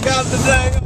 I got today.